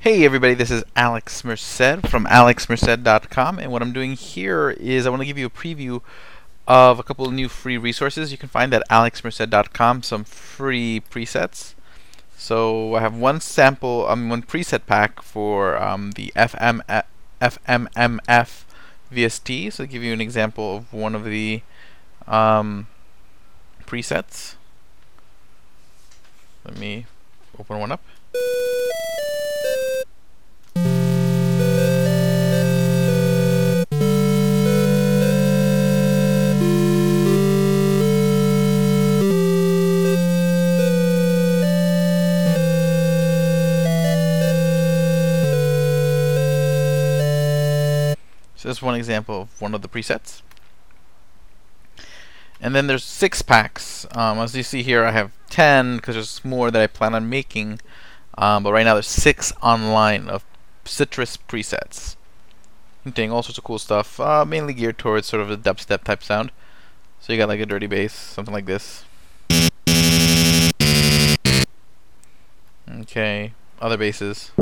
Hey everybody, this is Alex Merced from alexmerced.com and what I'm doing here is I want to give you a preview of a couple of new free resources you can find at alexmerced.com, some free presets. So I have one sample, um, one preset pack for um, the FM, FMMF VST. So I'll give you an example of one of the um, presets. Let me open one up. So this is one example of one of the presets. And then there's six packs. Um, as you see here, I have 10 because there's more that I plan on making. Um, but right now there's six online of Sytrus presets. Containing all sorts of cool stuff, uh, mainly geared towards sort of a dubstep type sound. So you got like a dirty bass, something like this. Okay, other basses.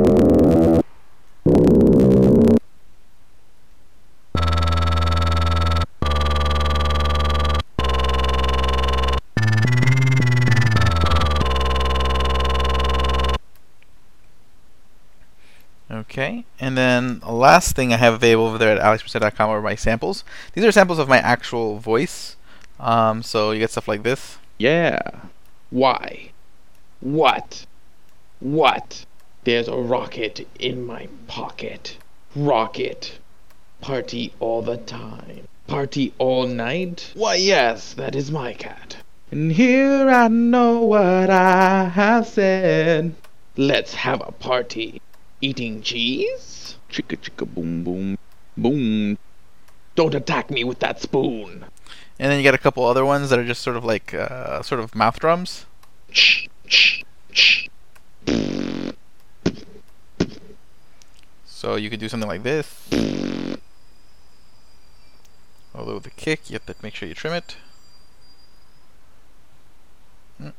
Okay, and then the last thing I have available over there at alexmerced.com are my samples. These are samples of my actual voice. Um, so you get stuff like this. Yeah. Why? What? What? There's a rocket in my pocket. Rocket. Party all the time. Party all night? Why, yes, that is my cat. And here I know what I have said. Let's have a party. Eating cheese? Chicka chicka boom boom. Boom. Don't attack me with that spoon. And then you got a couple other ones that are just sort of like uh, sort of mouth drums. So you could do something like this. Although the kick, you have to make sure you trim it. Hmm.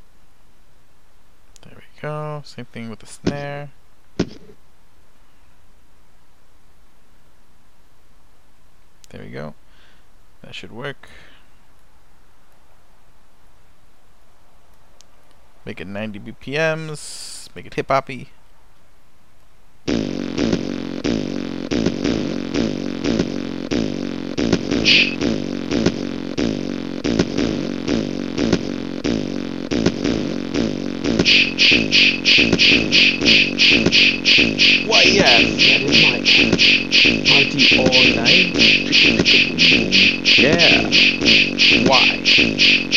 There we go. Same thing with the snare. There we go. That should work. Make it 90 BPMs. Make it hip Why, yes, that is my party all night. Yeah. Why?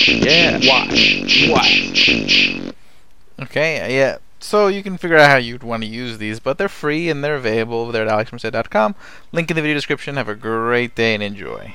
Yeah. Why? Why? Okay, yeah. So you can figure out how you'd want to use these, but they're free and they're available over there at alexmerced.com. Link in the video description. Have a great day and enjoy.